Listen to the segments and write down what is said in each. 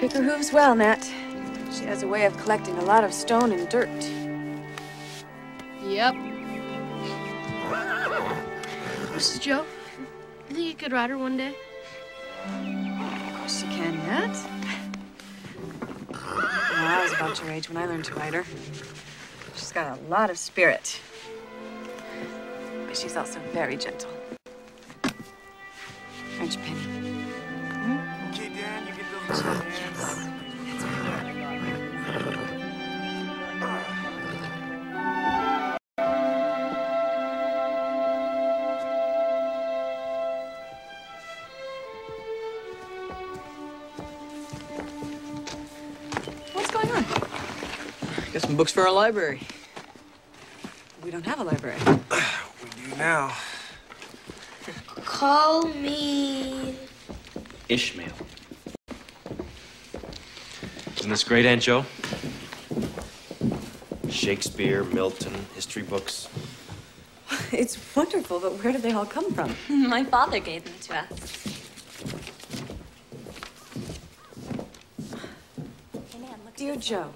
Pick her hooves well, Nat. She has a way of collecting a lot of stone and dirt. Yep. Mrs. Jo, you think you could ride her one day? Of course you can, Nat. Well, I was about your age when I learned to ride her. She's got a lot of spirit. But she's also very gentle. Aren't you, Penny? Okay, Dan, you get those in some books for our library. We don't have a library. We do now. Call me. Ishmael. Isn't this great, Aunt Jo? Shakespeare, Milton, history books. It's wonderful, but where did they all come from? My father gave them to us. Dear Jo,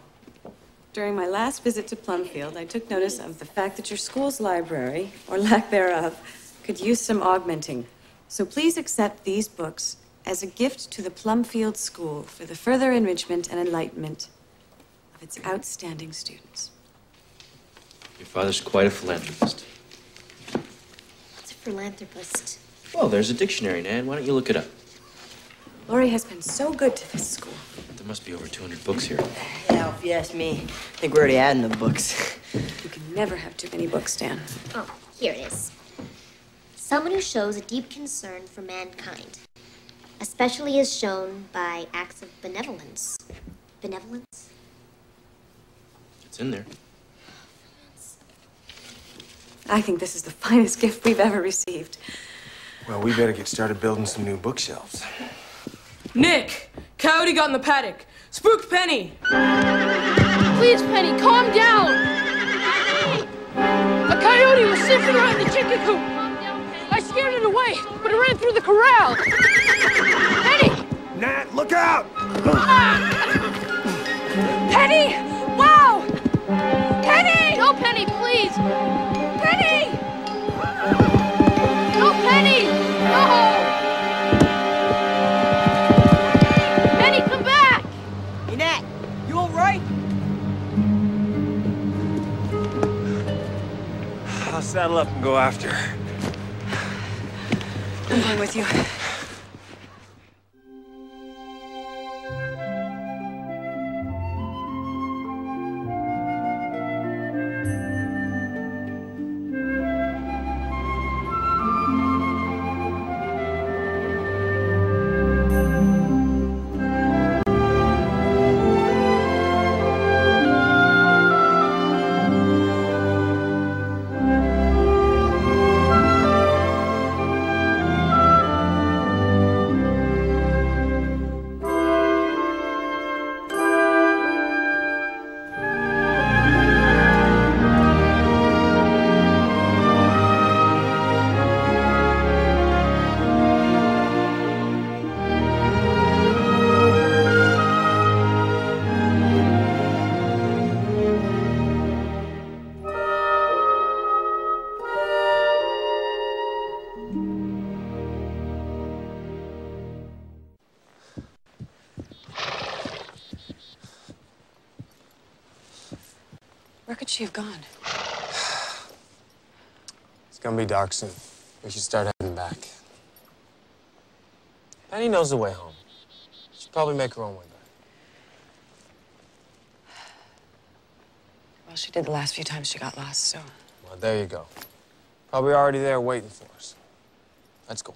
during my last visit to Plumfield, I took notice of the fact that your school's library, or lack thereof, could use some augmenting. So please accept these books as a gift to the Plumfield School for the further enrichment and enlightenment of its outstanding students. Your father's quite a philanthropist. What's a philanthropist? Well, there's a dictionary, Nan. Why don't you look it up? Laurie has been so good to this school. There must be over 200 books here. Yeah, if you ask me, I think we're already adding the books. You can never have too many books, Dan. Oh, here it is. Someone who shows a deep concern for mankind, especially as shown by acts of benevolence. Benevolence? It's in there. I think this is the finest gift we've ever received. Well, we better get started building some new bookshelves. Nick! Coyote got in the paddock. Spooked Penny! Please, Penny, calm down. A coyote was sniffing around the chicken coop. I scared it away, but it ran through the corral. Penny! Nat, look out! Penny! Wow! Penny! No, Penny, please! Saddle up and go after her. I'm going with you. She have gone? It's gonna be dark soon. We should start heading back. Penny knows the way home. She'll probably make her own way back. Well, she did the last few times she got lost, so. Well, there you go. Probably already there waiting for us. Let's go.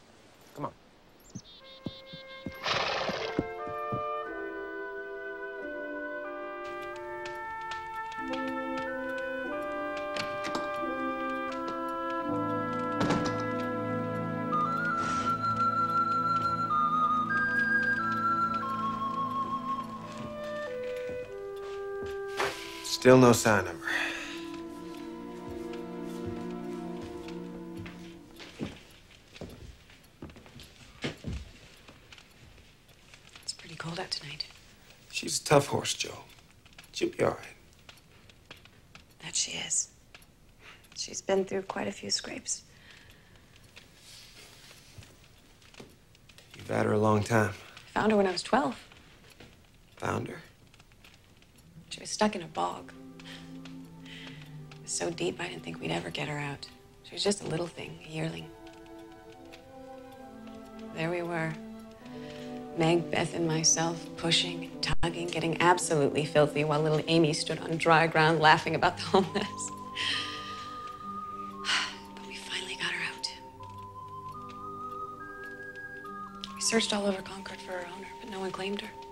Still no sign of her. It's pretty cold out tonight. She's a tough horse, Jo. She'll be all right. That she is. She's been through quite a few scrapes. You've had her a long time. Found her when I was 12. Found her. Stuck in a bog. So deep, I didn't think we'd ever get her out. She was just a little thing, a yearling. There we were. Meg, Beth, and myself pushing tugging, getting absolutely filthy while little Amy stood on dry ground laughing about the whole mess. But we finally got her out. We searched all over Concord for her owner, but no one claimed her.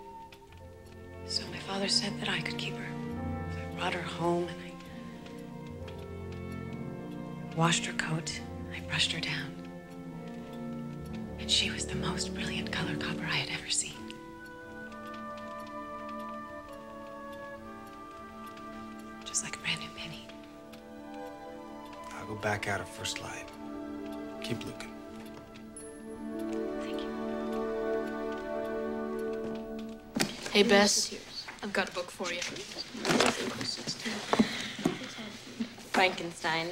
So my father said that I could keep her. I brought her home and I washed her coat. I brushed her down. And she was the most brilliant color copper I had ever seen. Just like a brand new penny. I'll go back out of first light. Keep looking. Thank you. Hey, Bess, I've got a book for you. Frankenstein.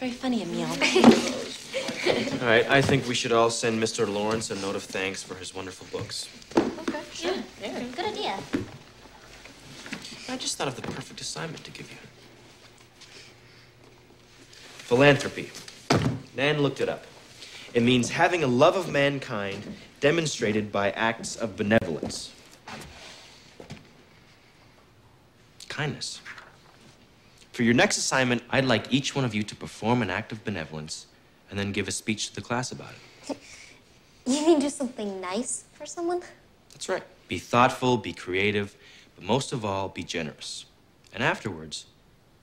Very funny, Emil. All right, I think we should all send Mr. Laurence a note of thanks for his wonderful books. okay, sure. yeah, Good idea. I just thought of the perfect assignment to give you. Philanthropy. Nan looked it up. It means having a love of mankind demonstrated by acts of benevolence. Kindness. For your next assignment, I'd like each one of you to perform an act of benevolence and then give a speech to the class about it. You mean do something nice for someone? That's right. Be thoughtful, be creative, but most of all, be generous. And afterwards,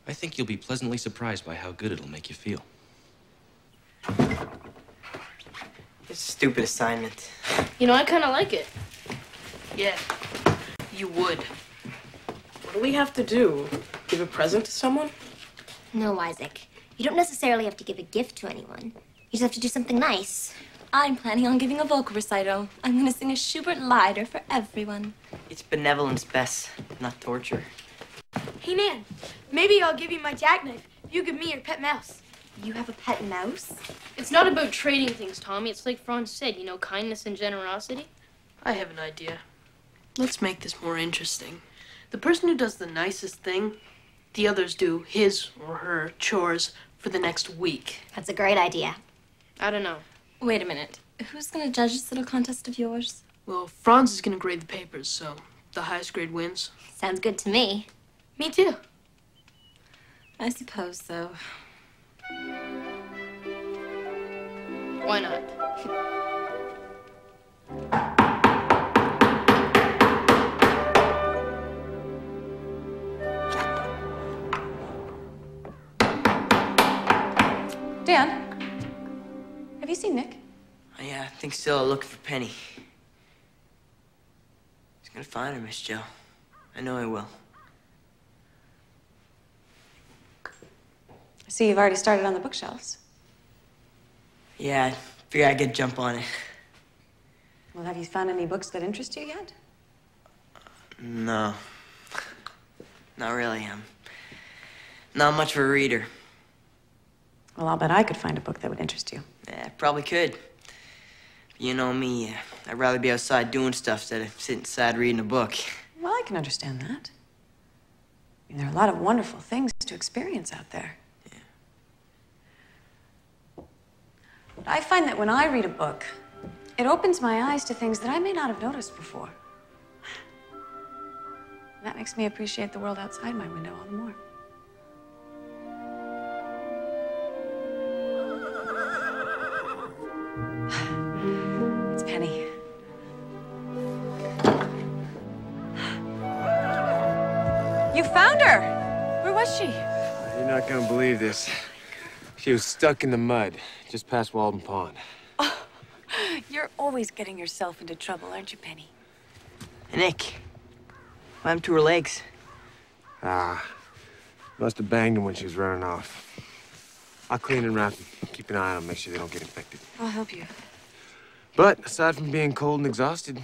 I think you'll be pleasantly surprised by how good it'll make you feel. It's a stupid assignment. You know, I kind of like it. Yeah, you would. What do we have to do? Give a present to someone? No, Isaac. You don't necessarily have to give a gift to anyone. You just have to do something nice. I'm planning on giving a vocal recital. I'm going to sing a Schubert Lieder for everyone. It's benevolence, Bess, not torture. Hey, Nan, maybe I'll give you my jackknife. You give me your pet mouse. You have a pet mouse? It's not about trading things, Tommy. It's like Franz said, you know, kindness and generosity. I have an idea. Let's make this more interesting. The person who does the nicest thing, the others do his or her chores for the next week. That's a great idea. I don't know. Wait a minute. Who's going to judge this little contest of yours? Well, Franz is going to grade the papers, so the highest grade wins. Sounds good to me. Me too. I suppose so. Why not? Dan, have you seen Nick? Oh, yeah, I think still looking for Penny. He's gonna find her, Miss Jo. I know he will. I see you've already started on the bookshelves. Yeah, I figure I could jump on it. Well, have you found any books that interest you yet? No. Not really. I'm not much of a reader. Well, I'll bet I could find a book that would interest you. Yeah, probably could. You know me, uh, I'd rather be outside doing stuff than to sit inside reading a book. Well, I can understand that. I mean, there are a lot of wonderful things to experience out there. Yeah. But I find that when I read a book, it opens my eyes to things that I may not have noticed before. That makes me appreciate the world outside my window all the more. Found her! Where was she? You're not gonna believe this. She was stuck in the mud just past Walden Pond. Oh, You're always getting yourself into trouble, aren't you, Penny? Nick, what happened to her legs? Ah, must have banged him when she was running off. I'll clean and wrap them. Keep an eye on them, make sure they don't get infected. I'll help you. But aside from being cold and exhausted,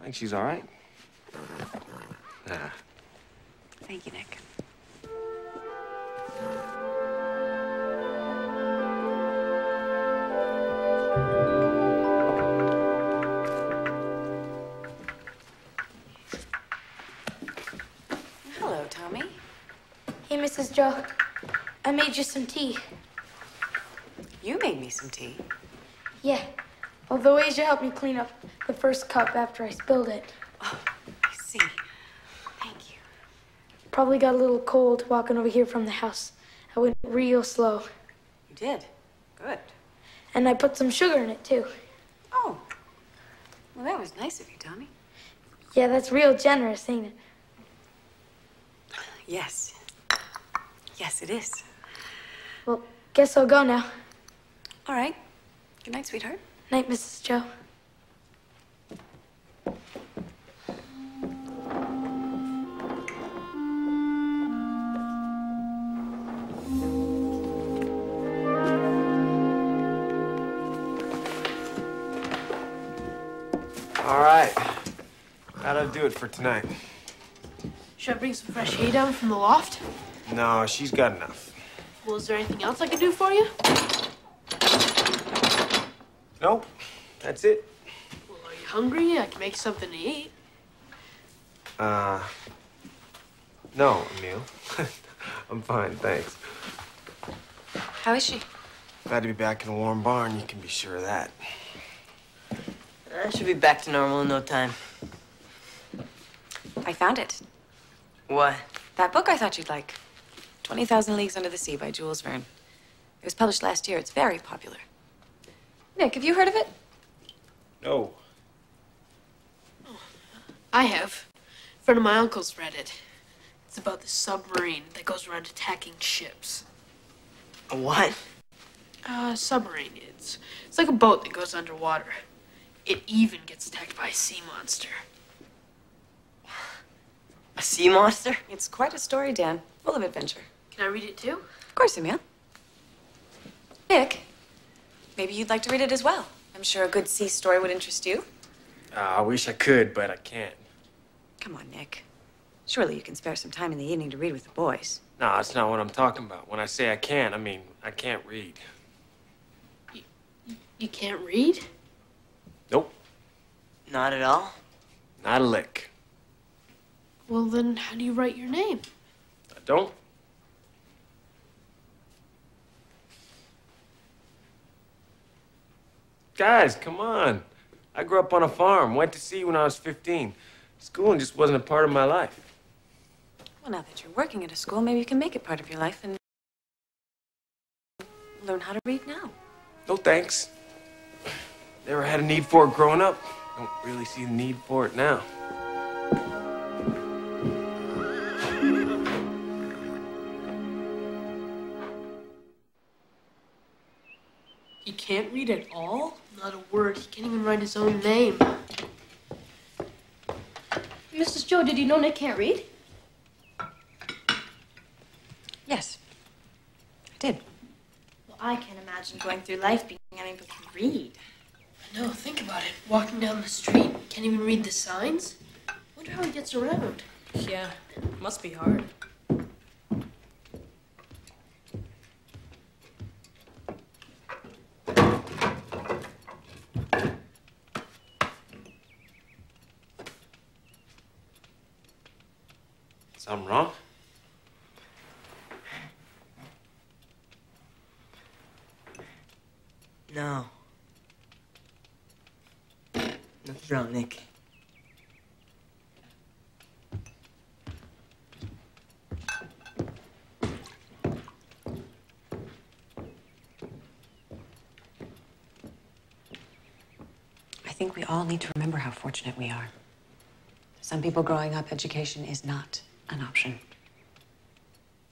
I think she's all right. Yeah. Thank you, Nick. Hello, Tommy. Hey, Mrs. Jo. I made you some tea. You made me some tea. Yeah. Although Asia helped me clean up the first cup after I spilled it. I see. Thank you. Probably got a little cold walking over here from the house. I went real slow. You did. Good. And I put some sugar in it, too. Oh. Well, that was nice of you, Tommy. Yeah, that's real generous, ain't it? Yes. Yes, it is. Well, guess I'll go now. All right. Good night, sweetheart. Night, Mrs. Jo. All right. That'll do it for tonight. Should I bring some fresh hay down from the loft? No, she's got enough. Well, is there anything else I can do for you? Nope. That's it. Well, are you hungry? I can make something to eat. Uh. No, Emil. I'm fine, thanks. How is she? Glad to be back in a warm barn, you can be sure of that. I should be back to normal in no time. I found it. What? That book I thought you'd like. 20,000 Leagues Under the Sea by Jules Verne. It was published last year. It's very popular. Nick, have you heard of it? No. Oh, I have. A friend of my uncle's read it. It's about this submarine that goes around attacking ships. A what? Uh, submarine. It's it's like a boat that goes underwater. It even gets attacked by a sea monster. A sea monster? It's quite a story, Dan. Full of adventure. Can I read it too? Of course, Emil. Nick, maybe you'd like to read it as well. I'm sure a good sea story would interest you. Uh, I wish I could, but I can't. Come on, Nick. Surely you can spare some time in the evening to read with the boys. No, that's not what I'm talking about. When I say I can't, I mean I can't read. You can't read? Nope. Not at all. Not a lick. Well, then how do you write your name? I don't. Guys, come on. I grew up on a farm, went to sea when I was 15. Schooling just wasn't a part of my life. Well, now that you're working at a school, maybe you can make it part of your life and learn how to read now. No thanks. Never had a need for it growing up. Don't really see the need for it now. He can't read at all? Not a word. He can't even write his own name. Mrs. Jo, did you know Nick can't read? Yes. I did. Well, I can't imagine going through life being unable to read. I know, think about it. Walking down the street, can't even read the signs? Wonder how he gets around. Yeah, must be hard. Something wrong? No. Nick. I think we all need to remember how fortunate we are. Some people growing up, education is not an option.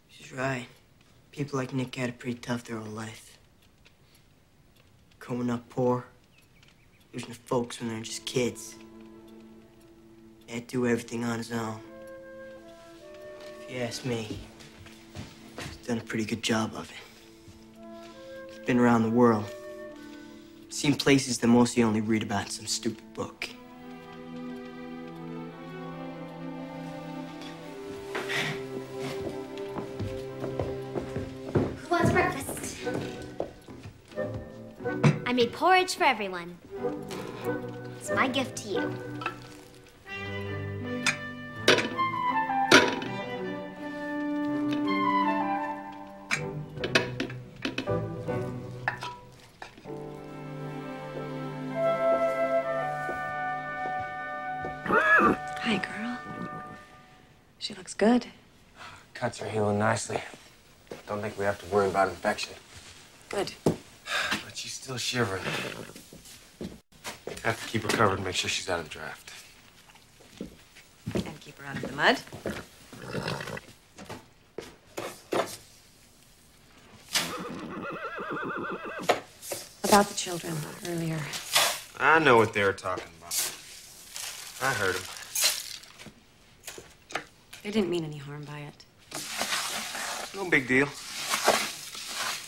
She's right. People like Nick had it pretty tough their whole life. Growing up poor, losing folks when they're just kids. Can't do everything on his own. If you ask me, he's done a pretty good job of it. He's been around the world, seen places that mostly only read about in some stupid book. Who wants breakfast? I made porridge for everyone. It's my gift to you. Hi, girl. She looks good. Cuts are healing nicely. Don't think we have to worry about infection. Good. But she's still shivering. Have to keep her covered and make sure she's out of the draft. And keep her out of the mud. About the children earlier. I know what they were talking about. I heard them. They didn't mean any harm by it. No big deal.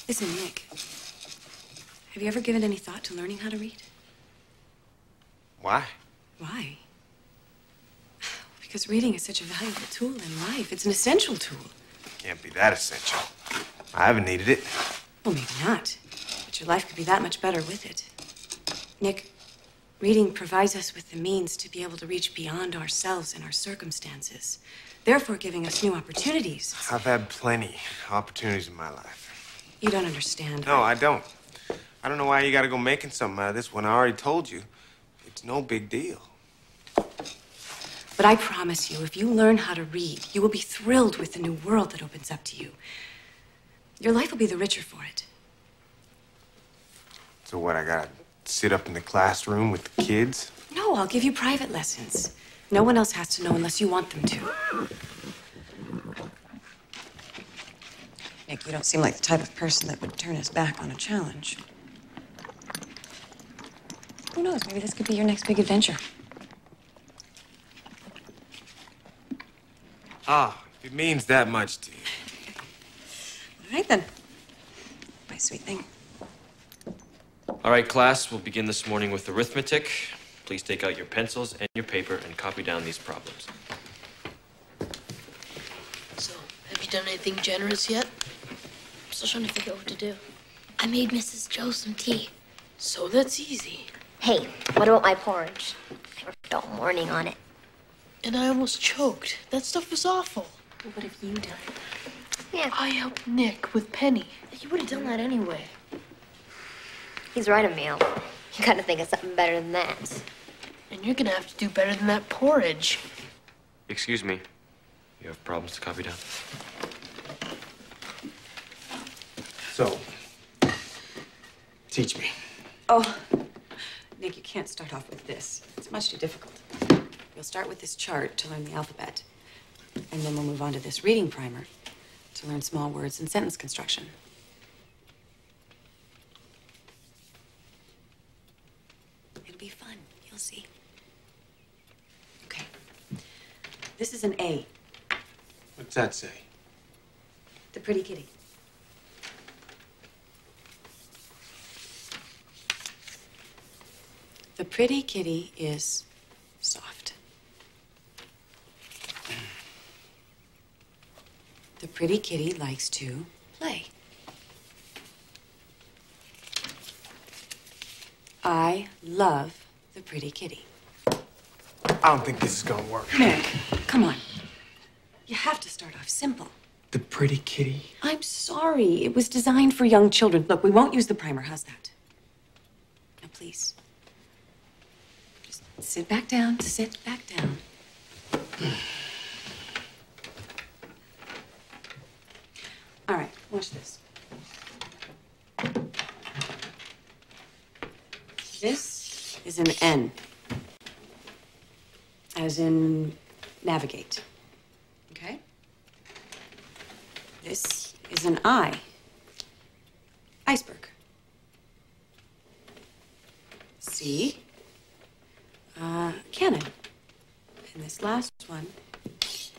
Listen, Nick. Have you ever given any thought to learning how to read? Why? Why? Because reading is such a valuable tool in life. It's an essential tool. It Can't be that essential. I haven't needed it. Well, maybe not. But your life could be that much better with it. Nick, reading provides us with the means to be able to reach beyond ourselves and our circumstances, therefore giving us new opportunities. I've had plenty opportunities in my life. You don't understand. No, I don't. I don't know why you gotta go making something out of this when I already told you it's no big deal. But I promise you, if you learn how to read, you will be thrilled with the new world that opens up to you. Your life will be the richer for it. So what, I gotta sit up in the classroom with the kids? No, I'll give you private lessons. No one else has to know unless you want them to. Nick, you don't seem like the type of person that would turn his back on a challenge. Who knows? Maybe this could be your next big adventure. Ah, if it means that much to you. All right, then. My sweet thing. All right, class, we'll begin this morning with arithmetic. Please take out your pencils and your paper and copy down these problems. So, have you done anything generous yet? I'm still trying to figure out what to do. I made Mrs. Jo some tea. So that's easy. Hey, what about my porridge? I worked all morning on it. And I almost choked. That stuff was awful. What have you done? Yeah. I helped Nick with Penny. You would have done that anyway. He's right, Emil. You gotta think of something better than that. And you're gonna have to do better than that porridge. Excuse me. You have problems to copy down? So, teach me. Oh, Nick, you can't start off with this. It's much too difficult. You'll start with this chart to learn the alphabet. And then we'll move on to this reading primer to learn small words and sentence construction. It'll be fun. You'll see. Okay. This is an A, What's that say? the pretty kitty. The pretty kitty is soft. The pretty kitty likes to play. I love the pretty kitty. I don't think this is gonna work. Nick, come on. You have to start off simple. The pretty kitty. I'm sorry. It was designed for young children. Look, we won't use the primer. How's that? Now, please. Sit back down. Sit back down. All right, watch this. This is an N, as in navigate. Okay? This is an I. Iceberg. C. Uh, cannon. And this last one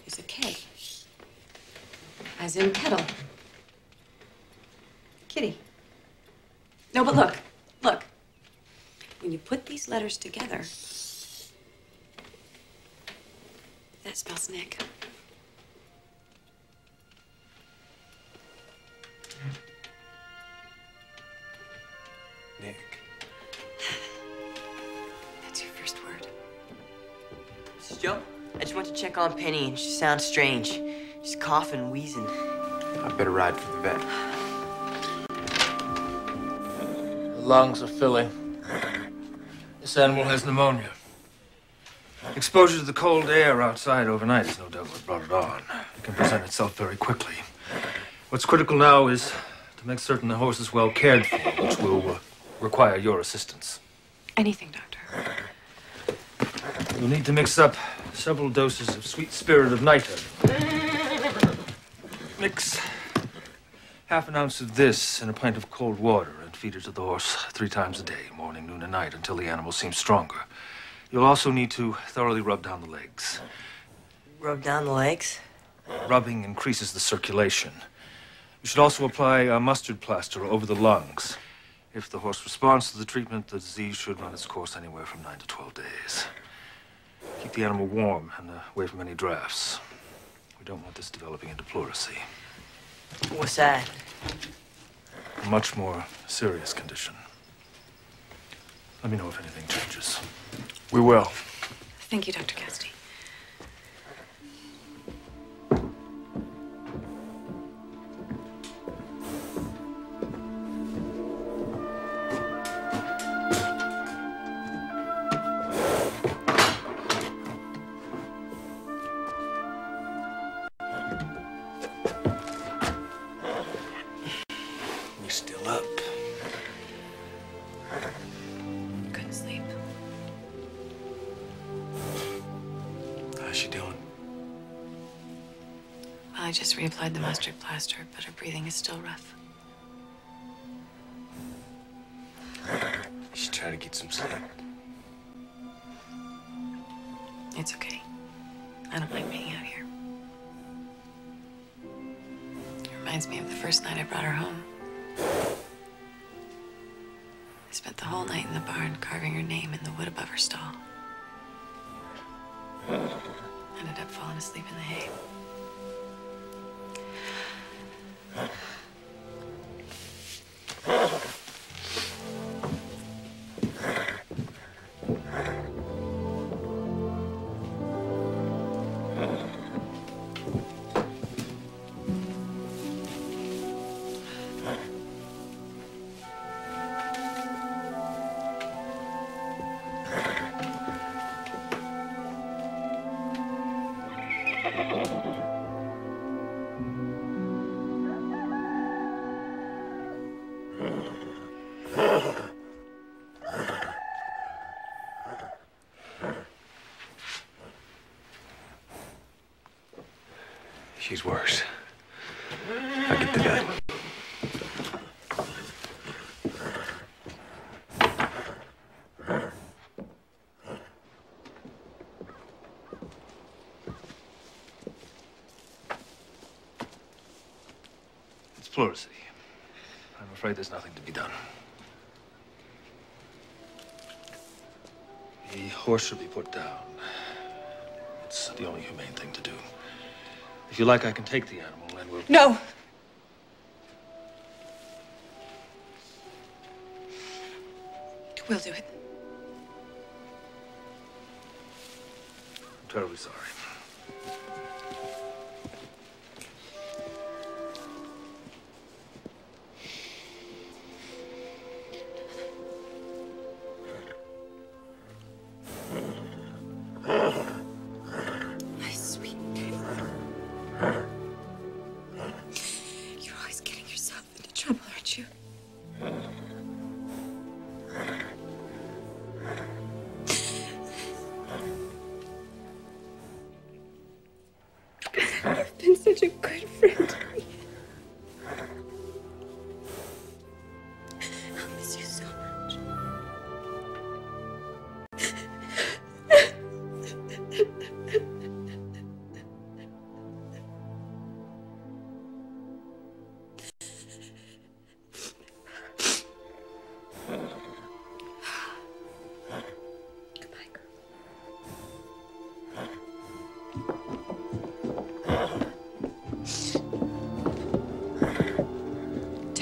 is a K. As in kettle. Kitty. No, but look, look. When you put these letters together, that spells Nick. Nick. Jo? I just went to check on Penny and she sounds strange. She's coughing, wheezing. I better ride for the vet. The lungs are filling. This animal has pneumonia. Exposure to the cold air outside overnight is no doubt what brought it on. It can present itself very quickly. What's critical now is to make certain the horse is well cared for, which will uh, require your assistance. Anything, Doctor. You'll need to mix up several doses of sweet spirit of nitre. Mix half an ounce of this in a pint of cold water and feed it to the horse three times a day, morning, noon, and night, until the animal seems stronger. You'll also need to thoroughly rub down the legs. Rub down the legs? Rubbing increases the circulation. You should also apply a mustard plaster over the lungs. If the horse responds to the treatment, the disease should run its course anywhere from 9 to 12 days. Keep the animal warm and uh, away from any drafts. We don't want this developing into pleurisy. What's that? A much more serious condition. Let me know if anything changes. We will. Thank you, Dr. Cassidy. Plaster, but her breathing is still rough. You should try to get some sleep. It's okay. I don't like being out here. It reminds me of the first night I brought her home. I spent the whole night in the barn carving her name in the wood above her stall. Ended up falling asleep in the hay. She's worse. I'll get the gun. It's pleurisy. I'm afraid there's nothing to be done. The horse should be put down. It's the only humane thing to do. If you like, I can take the animal and we'll. No! We'll do it. I'm terribly sorry.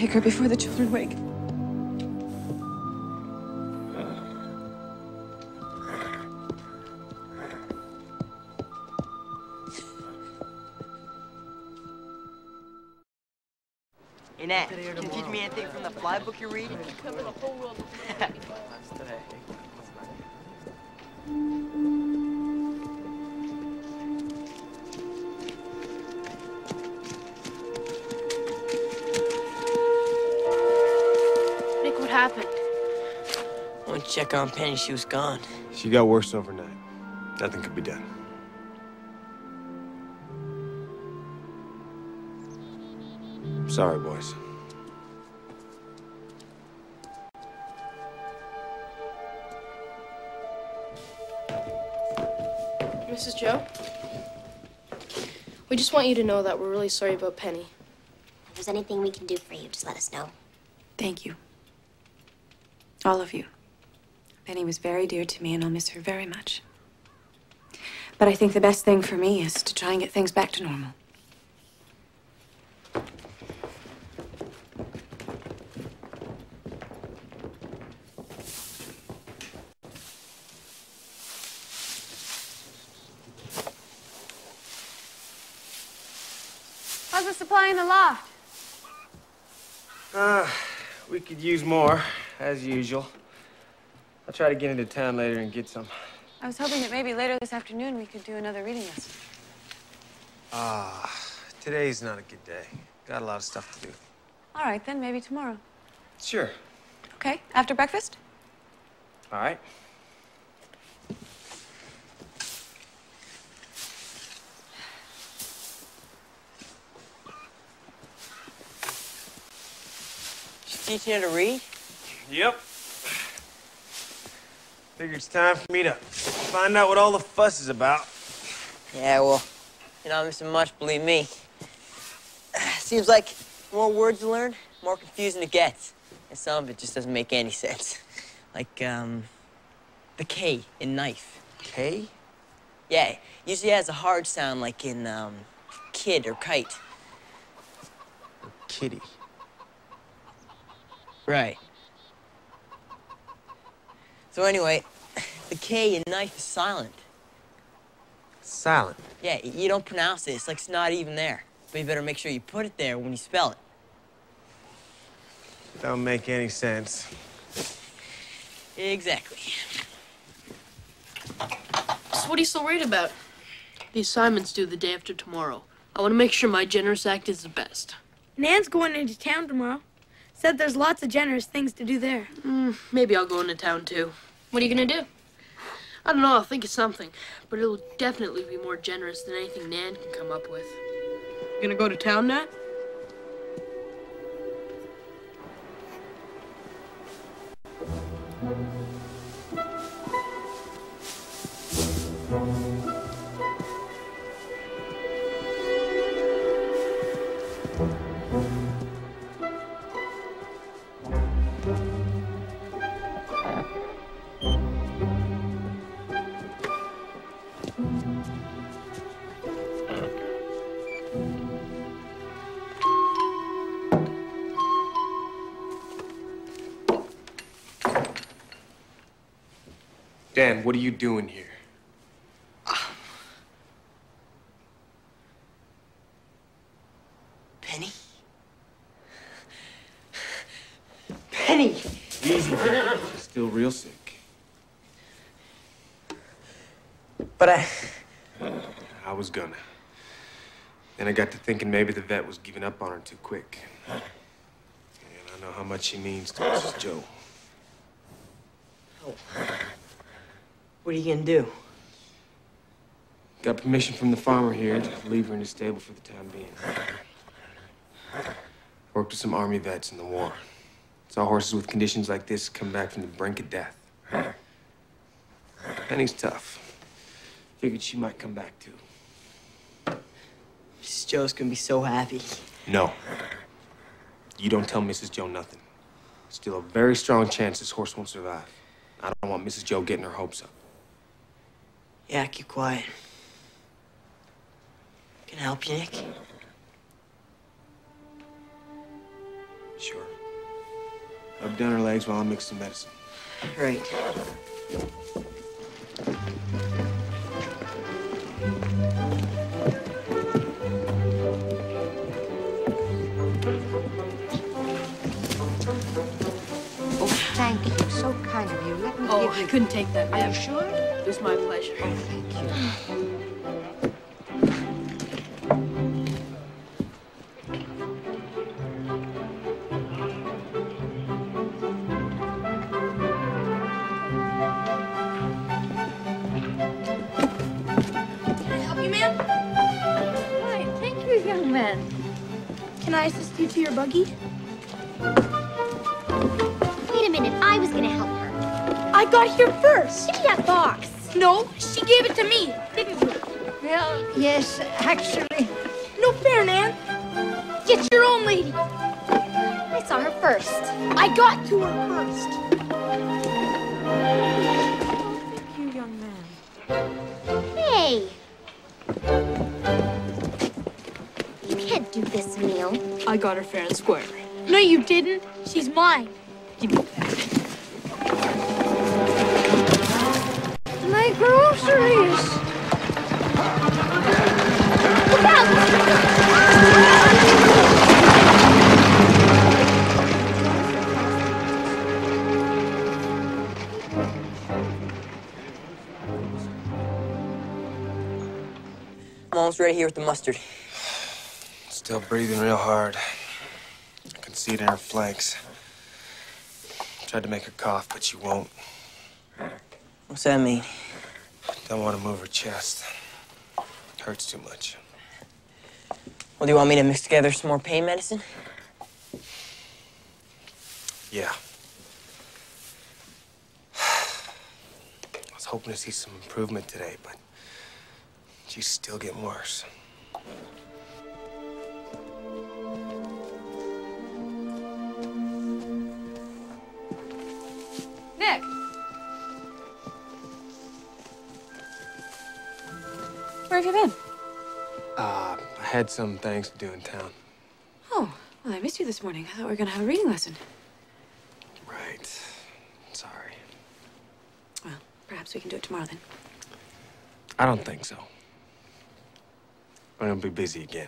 Take her before the children wake. Annette, can you teach me anything from the fly book you're reading? check on Penny. She was gone. She got worse overnight. Nothing could be done. Sorry, boys. Mrs. Jo? We just want you to know that we're really sorry about Penny. If there's anything we can do for you, just let us know. Thank you. All of you. Penny was very dear to me, and I'll miss her very much. But I think the best thing for me is to try and get things back to normal. How's the supply in the loft? Uh, we could use more, as usual. I'll try to get into town later and get some. I was hoping that maybe later this afternoon we could do another reading lesson. Ah, today's not a good day. Got a lot of stuff to do. All right, then maybe tomorrow. Sure. Okay, after breakfast? All right. She's teaching her to read? Yep. Figure it's time for me to find out what all the fuss is about. Yeah, well, you're not missing much, believe me. Seems like the more words you learn, the more confusing it gets. And some of it just doesn't make any sense. Like, um, the K in knife. K? Yeah, usually has a hard sound like in, um, kid or kite. Or kitty. Right. So anyway, the K in knife is silent. Silent. Yeah, you don't pronounce it. It's like it's not even there. But you better make sure you put it there when you spell it. Don't make any sense. Exactly. So what are you so worried about? The assignment's due the day after tomorrow. I want to make sure my generous act is the best. Nan's going into town tomorrow. Said there's lots of generous things to do there. Mm, maybe I'll go into town too. What are you gonna do? I don't know, I'll think of something. But it'll definitely be more generous than anything Nan can come up with. You gonna go to town, Nat? What are you doing here? Um, Penny? Penny! Easy. Still real sick. But I. I was gonna. Then I got to thinking maybe the vet was giving up on her too quick. And I know how much she means to Mrs. Jo. Oh. What are you gonna do? Got permission from the farmer here to leave her in the stable for the time being. Worked with some army vets in the war. Saw horses with conditions like this come back from the brink of death. Penny's tough. Figured she might come back too. Mrs. Jo's gonna be so happy. No. You don't tell Mrs. Jo nothing. Still a very strong chance this horse won't survive. I don't want Mrs. Jo getting her hopes up. Yeah, keep quiet. Can I help you, Nick? Sure. Rub down her legs while I mix some medicine. Right. I couldn't take that, Are you sure? It was my pleasure. Oh, thank you. Can I help you, ma'am? Hi, thank you, young man. Can I assist you to your buggy? I got here first. Give me that box. No, she gave it to me, didn't you? Well, yes, actually. No fair, Nan. Get your own lady. I saw her first. I got to her first. Thank you, young man. Hey. You can't do this, Neil. I got her fair and square. No, you didn't. She's mine. Give me that. My groceries. Look out! I'm almost ready here with the mustard. Still breathing real hard. I can see it in her flanks. Tried to make her cough, but she won't. What's that mean? Don't want to move her chest. Hurts too much. Well, do you want me to mix together some more pain medicine? Yeah. I was hoping to see some improvement today, but she's still getting worse. Where have you been? Uh, I had some things to do in town. Oh, well, I missed you this morning. I thought we were going to have a reading lesson. Right. Sorry. Well, perhaps we can do it tomorrow then. I don't think so. I'm gonna be busy again.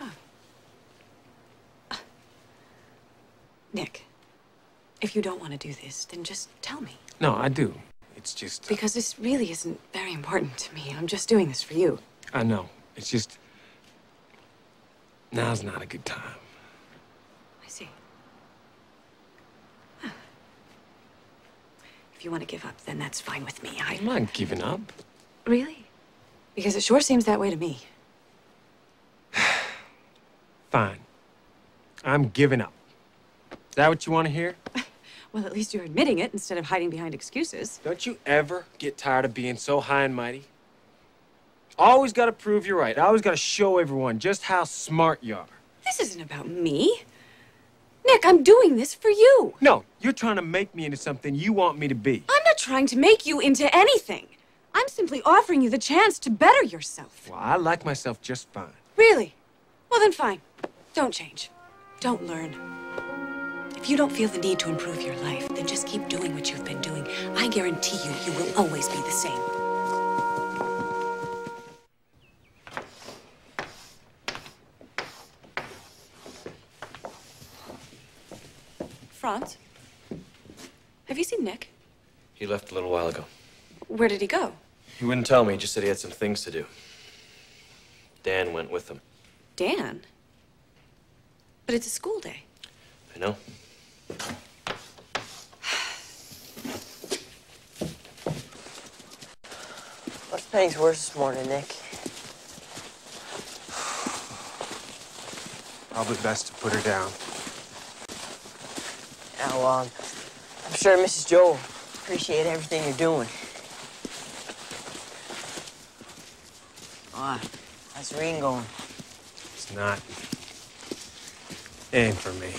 Oh. Nick, if you don't want to do this, then just tell me. No, I do. It's just. Uh, because this really isn't very important to me. I'm just doing this for you. I know. It's just. Now's not a good time. I see. Huh. If you want to give up, then that's fine with me. I... I'm not giving up. Really? Because it sure seems that way to me. Fine. I'm giving up. Is that what you want to hear? Well, at least you're admitting it instead of hiding behind excuses. Don't you ever get tired of being so high and mighty? Always got to prove you're right. I Always got to show everyone just how smart you are. This isn't about me. Nick, I'm doing this for you. No, you're trying to make me into something you want me to be. I'm not trying to make you into anything. I'm simply offering you the chance to better yourself. Well, I like myself just fine. Really? Well, then fine. Don't change. Don't learn. If you don't feel the need to improve your life, then just keep doing what you've been doing. I guarantee you, you will always be the same. Franz? Have you seen Nick? He left a little while ago. Where did he go? He wouldn't tell me, he just said he had some things to do. Dan went with him. Dan? But it's a school day. I know. What's Penny's worse this morning, Nick? Probably best to put her down. Now, um, I'm sure Mrs. Jo'll appreciate everything you're doing. Ah, how's the reading going? It's not. It ain't for me.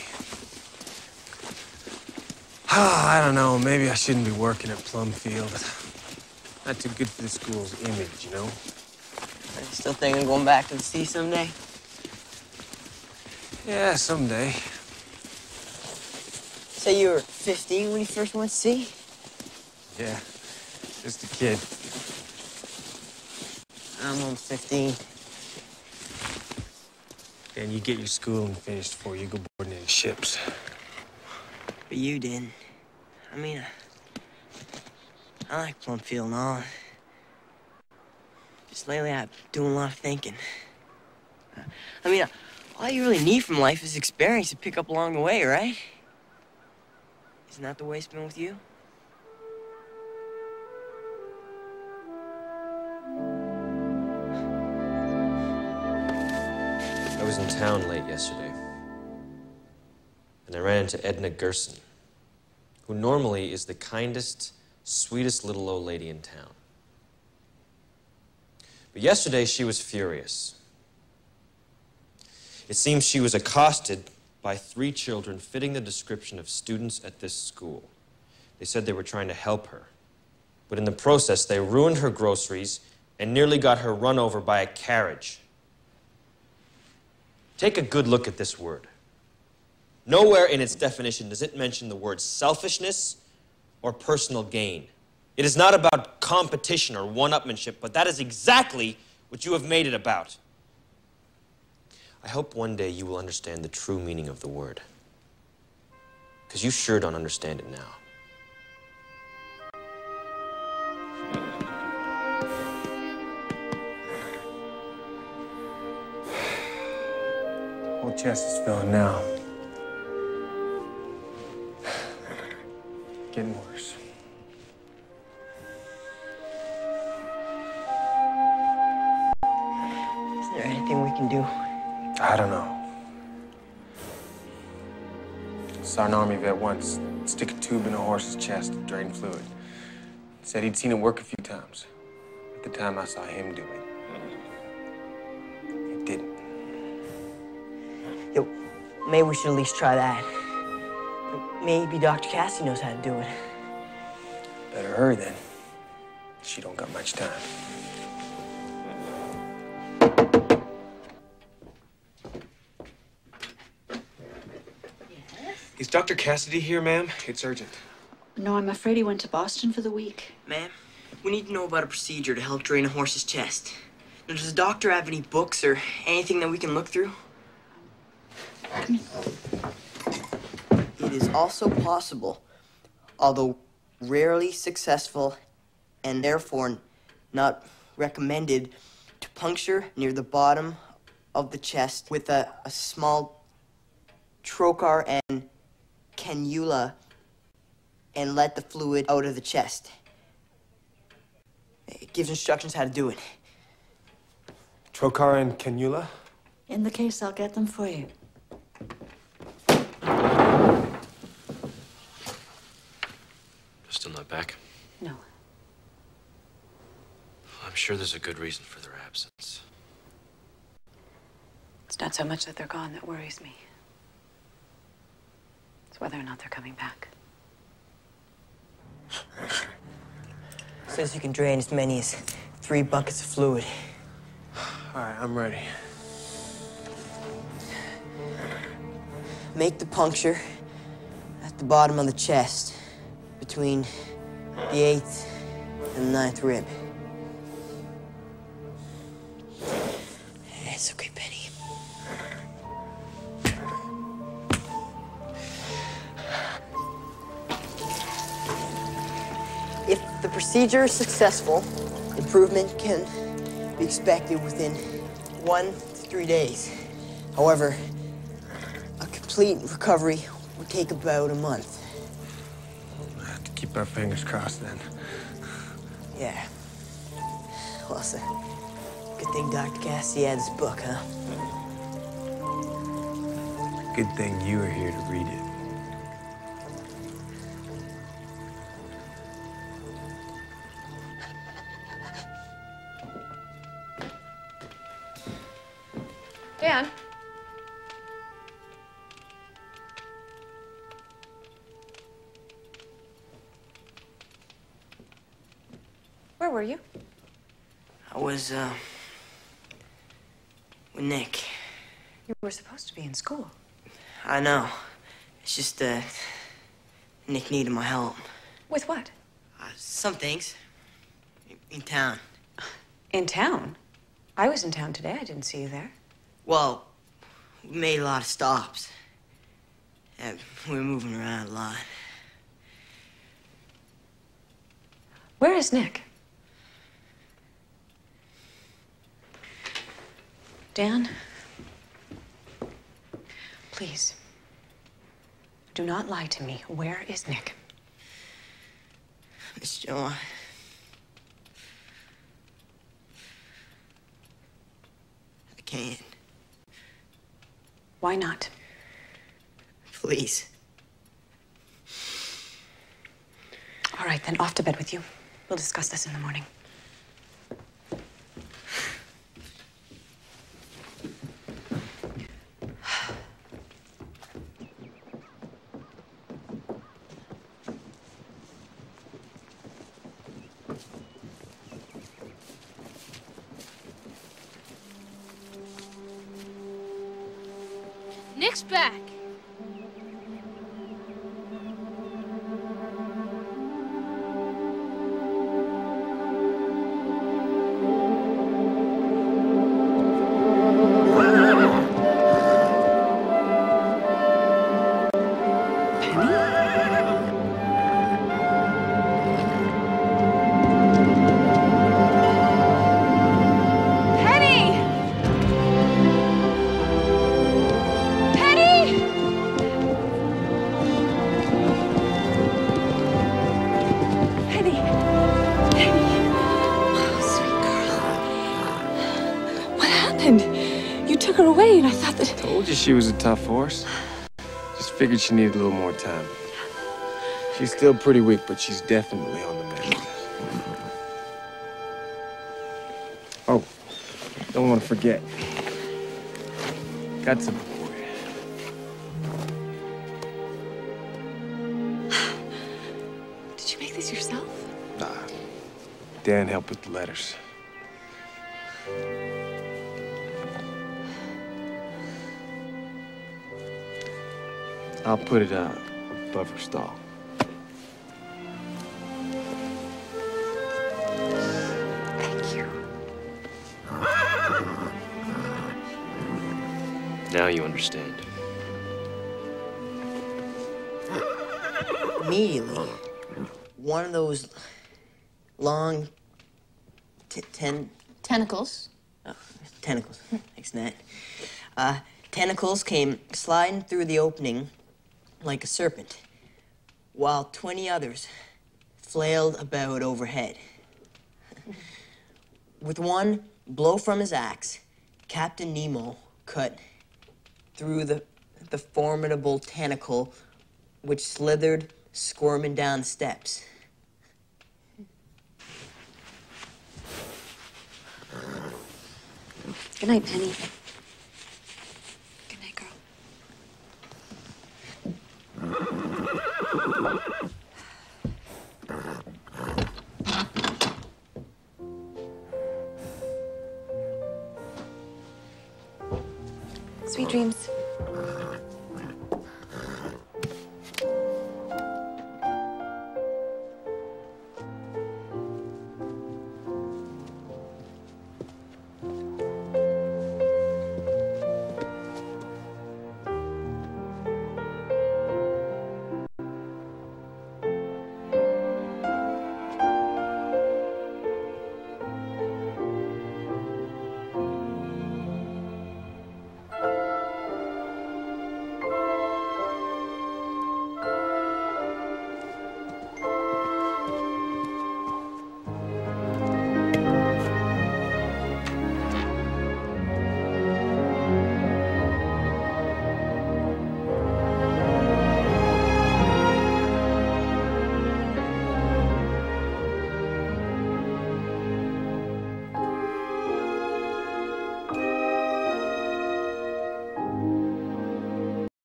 Ah, I don't know. Maybe I shouldn't be working at Plumfield. Not too good for the school's image, you know? Are you still thinking of going back to the sea someday? Yeah, someday. Say you were 15 when you first went to sea? Yeah, just a kid. I'm almost 15. And you get your schooling finished before you go boarding any ships. But you didn't. I mean, I like Plumfield and all. Just lately, I've been doing a lot of thinking. I mean, all you really need from life is experience to pick up along the way, right? Isn't that the way it's been with you? I was in town late yesterday, and I ran into Edna Gerson, who normally is the kindest, sweetest little old lady in town. But yesterday she was furious. It seems she was accosted by three children fitting the description of students at this school. They said they were trying to help her, but in the process, they ruined her groceries and nearly got her run over by a carriage. Take a good look at this word. Nowhere in its definition does it mention the word selfishness or personal gain. It is not about competition or one upmanship, but that is exactly what you have made it about. I hope one day you will understand the true meaning of the word. Because you sure don't understand it now. Whole chest is filling now. Getting worse. Is there anything we can do? I don't know. Saw an army vet once stick a tube in a horse's chest to drain fluid. Said he'd seen it work a few times. At the time I saw him do it. It didn't. Yo, maybe we should at least try that. Maybe Dr. Cassie knows how to do it. Better hurry then. She don't got much time. Yes? Is Dr. Cassidy here, ma'am? It's urgent. No, I'm afraid he went to Boston for the week. Ma'am, we need to know about a procedure to help drain a horse's chest. Now, does the doctor have any books or anything that we can look through? It is also possible, although rarely successful and therefore not recommended, to puncture near the bottom of the chest with a, a small trocar and cannula and let the fluid out of the chest. It gives instructions how to do it. Trocar and cannula? In the case, I'll get them for you. Still not back? No. I'm sure there's a good reason for their absence. It's not so much that they're gone that worries me. It's whether or not they're coming back. Says you can drain as many as three buckets of fluid. All right, I'm ready. Make the puncture at the bottom of the chest, between the eighth and ninth rib. It's okay, Penny. If the procedure is successful, improvement can be expected within one to three days. However, a complete recovery would take about a month. Keep our fingers crossed then. Yeah. Well, it's good thing Dr. Cassie had this book, huh? Good thing you are here to read it. Was, uh, with Nick. You were supposed to be in school. I know. It's just, uh, Nick needed my help. With what? Uh, some things. In town. In town? I was in town today. I didn't see you there. Well, we made a lot of stops. Yeah, we're moving around a lot. Where is Nick? Dan? Please. Do not lie to me. Where is Nick? Miss Jo, I... I can't. Why not? Please. All right, then off to bed with you. We'll discuss this in the morning. You took her away, and I thought that. I Told you she was a tough horse. Just figured she needed a little more time. She's still pretty weak, but she's definitely on the mend. Oh, don't want to forget. Got some for you. Did you make this yourself? Nah. Dan helped with the letters. I'll put it above her stall. Thank you. Now you understand. Immediately, one of those long t- ten Tentacles. tentacles. Thanks, Nat. Uh, tentacles came sliding through the opening like a serpent, while 20 others flailed about overhead. With one blow from his axe, Captain Nemo cut through the, the formidable tentacle which slithered, squirming down the steps. Good night, Penny.